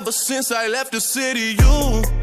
Ever since I left the city, you